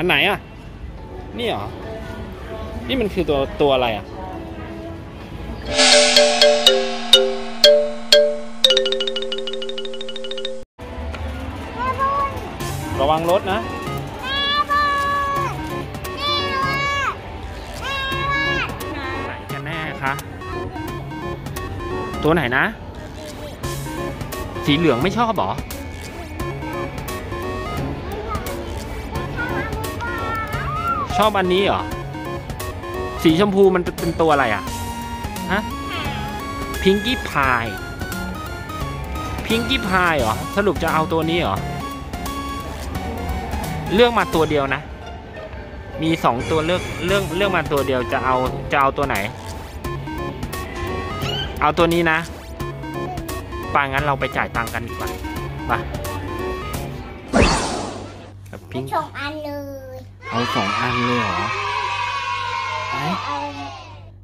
อันไหนอะ นี่เหรอ นี่มันคือตัวตัวอะไรอะแม่บุญระวังรถนะแม่บุญนี่ว่าแม่ว่าไหนกันแน่คะ ตัวไหนนะ สีเหลืองไม่ชอบเหรอ ชอบอันนี้เหรอ สีชมพูมันเป็นตัวอะไรอะ ฮะ พิงกี้พาย พิงกี้พายเหรอ สรุปจะเอาตัวนี้เหรอ เลือกมาตัวเดียวนะ มีสองตัวเลือกเลือกเลือกมาตัวเดียวจะเอาจะเอาตัวไหน เอาตัวนี้นะปางั้นเราไปจ่ายตังค์กันดีกว่า ไปกับพิงค์สองอันเลย เอาสองอันเลยเหรอไหนเอา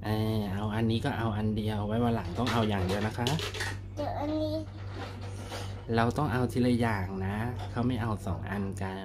เออเอาอันนี้ก็เอาอันเดียวไว้วันหลังต้องเอาอย่างเดียวนะคะ เดี๋ยวอันนี้ เราต้องเอาทีละอย่างนะ เขาไม่เอาสองอันกัน